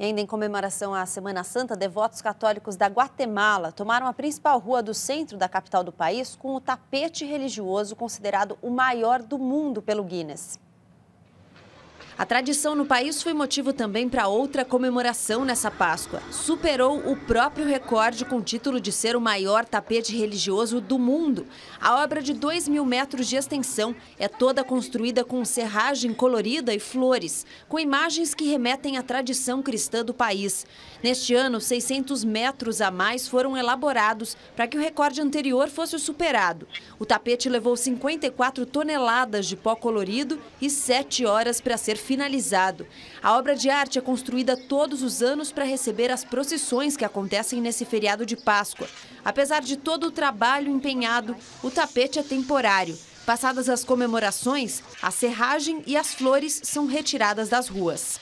E ainda em comemoração à Semana Santa, devotos católicos da Guatemala tomaram a principal rua do centro da capital do país com o tapete religioso considerado o maior do mundo pelo Guinness. A tradição no país foi motivo também para outra comemoração nessa Páscoa. Superou o próprio recorde com o título de ser o maior tapete religioso do mundo. A obra de 2 mil metros de extensão é toda construída com serragem colorida e flores, com imagens que remetem à tradição cristã do país. Neste ano, 600 metros a mais foram elaborados para que o recorde anterior fosse superado. O tapete levou 54 toneladas de pó colorido e 7 horas para ser finalizado. A obra de arte é construída todos os anos para receber as procissões que acontecem nesse feriado de Páscoa. Apesar de todo o trabalho empenhado, o tapete é temporário. Passadas as comemorações, a serragem e as flores são retiradas das ruas.